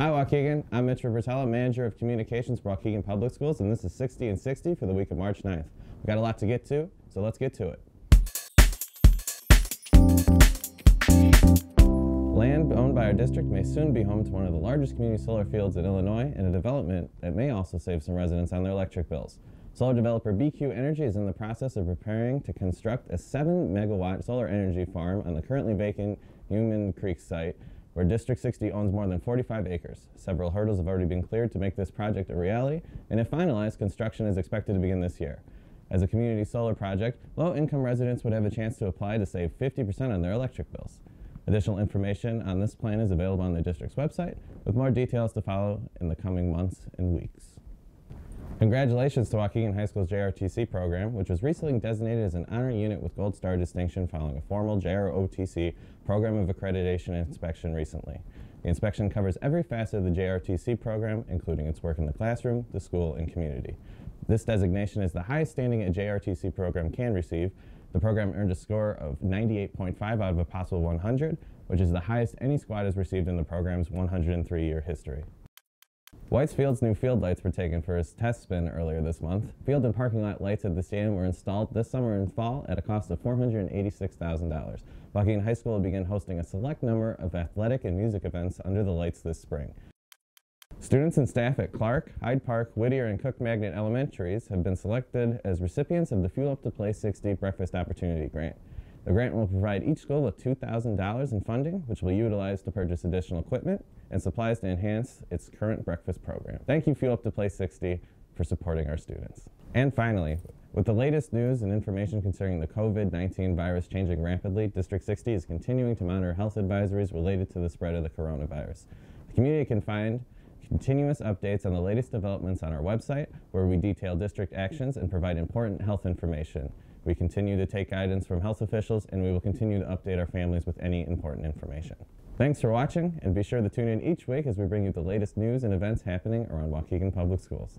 Hi, Waukegan. I'm Mitch Rivers-Hella, Manager of Communications for Waukegan Public Schools, and this is 60 in 60 for the week of March 9th. We've got a lot to get to, so let's get to it. Land owned by our district may soon be home to one of the largest community solar fields in Illinois and a development that may also save some residents on their electric bills. Solar developer BQ Energy is in the process of preparing to construct a 7 megawatt solar energy farm on the currently vacant Yeoman Creek site where District 60 owns more than 45 acres. Several hurdles have already been cleared to make this project a reality, and if finalized, construction is expected to begin this year. As a community solar project, low-income residents would have a chance to apply to save 50% on their electric bills. Additional information on this plan is available on the district's website, with more details to follow in the coming months and weeks. Congratulations to Waukegan High School's JROTC program, which was recently designated as an honor unit with Gold Star distinction following a formal JROTC program of accreditation and inspection recently. The inspection covers every facet of the JROTC program, including its work in the classroom, the school, and community. This designation is the highest standing a JROTC program can receive. The program earned a score of 98.5 out of a possible 100, which is the highest any squad has received in the program's 103-year history. Weiss Field's new field lights were taken for his test spin earlier this month. Field and parking lot lights at the stadium were installed this summer and fall at a cost of $486,000. Waukegan High School will begin hosting a select number of athletic and music events under the lights this spring. Students and staff at Clark, Hyde Park, Whittier, and Cook Magnet Elementaries have been selected as recipients of the Fuel Up to Play 60 Breakfast Opportunity Grant. The grant will provide each school with $2,000 in funding, which will be utilized to purchase additional equipment and supplies to enhance its current breakfast program. Thank you, Fuel Up to Play 60, for supporting our students. And finally, with the latest news and information concerning the COVID-19 virus changing rapidly, District 60 is continuing to monitor health advisories related to the spread of the coronavirus. The community can find continuous updates on the latest developments on our website, where we detail district actions and provide important health information. We continue to take guidance from health officials, and we will continue to update our families with any important information. Thanks for watching, and be sure to tune in each week as we bring you the latest news and events happening around Waukegan Public Schools.